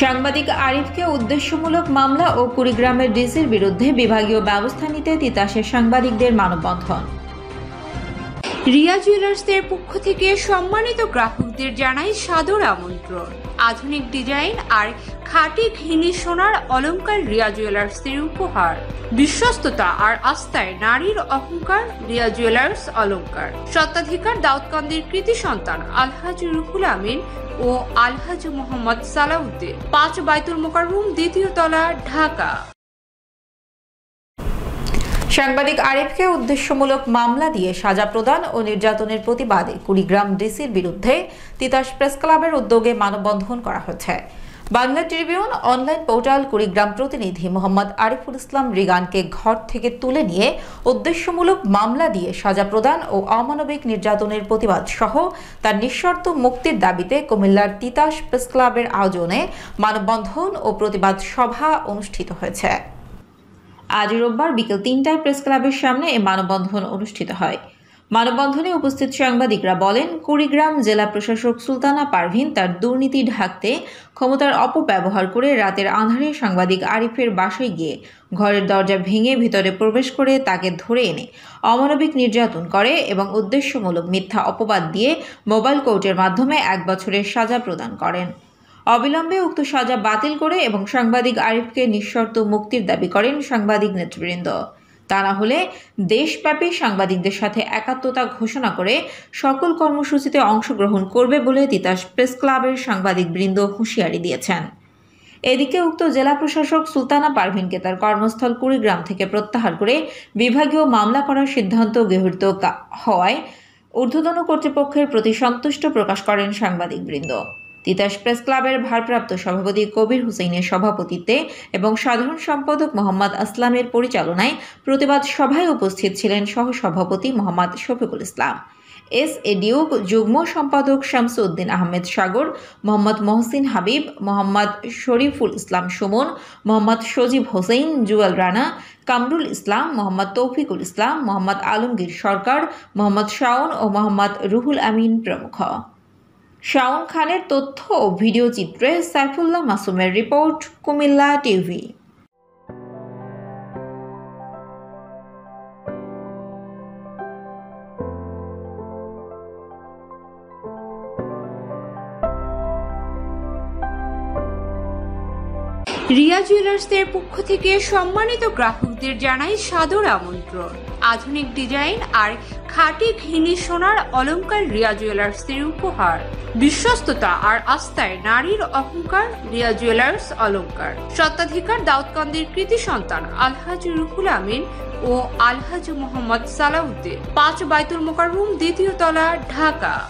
সাংবাদিক আরিফকে উদ্দেশ্যমূলক মামলা ও কুড়িগ্রামের ডিসির বিরুদ্ধে বিভাগীয় ব্যবস্থা নিতে তিতাসের সাংবাদিকদের মানববন্ধন। রিয়া জুয়েলার্সদের পক্ষ থেকে সম্মানিত গ্রাহকদের জানাই সাদর আমন্ত্রণ। আধুনিক ডিজাইন আর খাঁটি ঘিনি সোনার অলঙ্কার রিয়া জুয়েলার্সদের উপহার। বিশ্বস্ততা আর আস্থায় নারীর অহংকার, রিয়া জুয়েলার্স অলংকার। সত্ত্বাধিকার দাউদকান্দির কৃতি সন্তান আলহাজ রুহুল আমিন ও আলহাজ মোহাম্মদ সালাউদ্দিন। পাঁচ বাইতুল মোকাররুম দ্বিতীয় তলা, ঢাকা। সাংবাদিক আরিফকে উদ্দেশ্যমূলক মামলা দিয়ে সাজা প্রদান ও নির্যাতনের প্রতিবাদে কুড়িগ্রাম ডিসির বিরুদ্ধে তিতাস প্রেস ক্লাবের উদ্যোগে মানববন্ধন করা হয়েছে Bangla Tribune online portal Kurigram প্রতিনিধি মোহাম্মদ আরিফুল ইসলাম রিগানকে ঘর থেকে তুলে নিয়ে উদ্দেশ্যমূলক মামলা দিয়ে সাজা প্রদান ও অমানবিক নির্যাতনের প্রতিবাদ সহ তার নিঃশর্ত মুক্তির দাবিতে কুমিল্লার তিতাস প্রেস ক্লাবের আয়োজনে মানববন্ধন ও প্রতিবাদ সভা অনুষ্ঠিত হয়েছে। আজ রোববার বিকেল তিনটায় প্রেস ক্লাবের সামনে এ মানববন্ধন অনুষ্ঠিত হয়। মানববন্ধনে উপস্থিত সাংবাদিকরা বলেন, কুড়িগ্রাম জেলা প্রশাসক সুলতানা পারভিন তার দুর্নীতি ঢাকতে ক্ষমতার অপব্যবহার করে রাতের আঁধারে সাংবাদিক আরিফের বাসায় গিয়ে ঘরের দরজা ভেঙে ভিতরে প্রবেশ করে তাকে ধরে এনে অমানবিক নির্যাতন করে এবং উদ্দেশ্যমূলক মিথ্যা অপবাদ দিয়ে মোবাইল কোর্টের মাধ্যমে এক বছরের সাজা প্রদান করেন। অবিলম্বে উক্ত সাজা বাতিল করে এবং সাংবাদিক আরিফকে নিঃশর্ত মুক্তির দাবি করেন সাংবাদিক নেতৃবৃন্দ। তা না হলে দেশব্যাপী সাংবাদিকদের সাথে একাত্মতা ঘোষণা করে সকল কর্মসূচিতে অংশগ্রহণ করবে বলে তিতাস প্রেস ক্লাবের সাংবাদিকবৃন্দ হুঁশিয়ারি দিয়েছেন। এদিকে উক্ত জেলা প্রশাসক সুলতানা পারভিনকে তার কর্মস্থল কুড়িগ্রাম থেকে প্রত্যাহার করে বিভাগীয় মামলা করার সিদ্ধান্ত গৃহীত হওয়ায় ঊর্ধ্বতন কর্তৃপক্ষের প্রতি সন্তুষ্ট প্রকাশ করেন সাংবাদিকবৃন্দ। তিতাস প্রেস ক্লাবের ভারপ্রাপ্ত সভাপতি কবির হুসেইনের সভাপতিত্বে এবং সাধারণ সম্পাদক মোহাম্মদ আসলামের পরিচালনায় প্রতিবাদ সভায় উপস্থিত ছিলেন সহসভাপতি মোহাম্মদ শফিকুল ইসলাম। এস এডিউক যুগ্ম সম্পাদক শামসুদ্দিন আহমেদ সাগর, মোহাম্মদ মহসিন হাবিব, মোহাম্মদ শরীফুল ইসলাম সুমন, মোহাম্মদ সজীব হোসেন জুয়েল রানা, কামরুল ইসলাম, মোহাম্মদ তৌফিকুল ইসলাম, মোহাম্মদ আলমগীর সরকার, মোহাম্মদ শাওন ও মোহাম্মদ রুহুল আমিন প্রমুখ। শাওন খানের তথ্য ও ভিডিও চিত্রে সাইফুল্লাহ মাসুমের রিপোর্ট কুমিল্লা টিভি। রিয়া জুয়েলার্সদের পক্ষ থেকে সম্মানিত গ্রাহকদের জানাই সাদর আমন্ত্রণ। আধুনিক ডিজাইন আর খাঁটি ঘিনি সোনার অলংকার রিয়া জুয়েলার্সদের উপহার। বিশ্বস্ততা আর আস্থায় নারীর অহংকার, রিয়া জুয়েলার্স অলংকার। সত্ত্বাধিকার দাউদকান্দির কৃতি সন্তান আলহাজ রুহুল আমিন ও আলহাজ মোহাম্মদ সালাউদ্দিন। পাঁচ বাইতুল মোকাররুম দ্বিতীয় তলা, ঢাকা।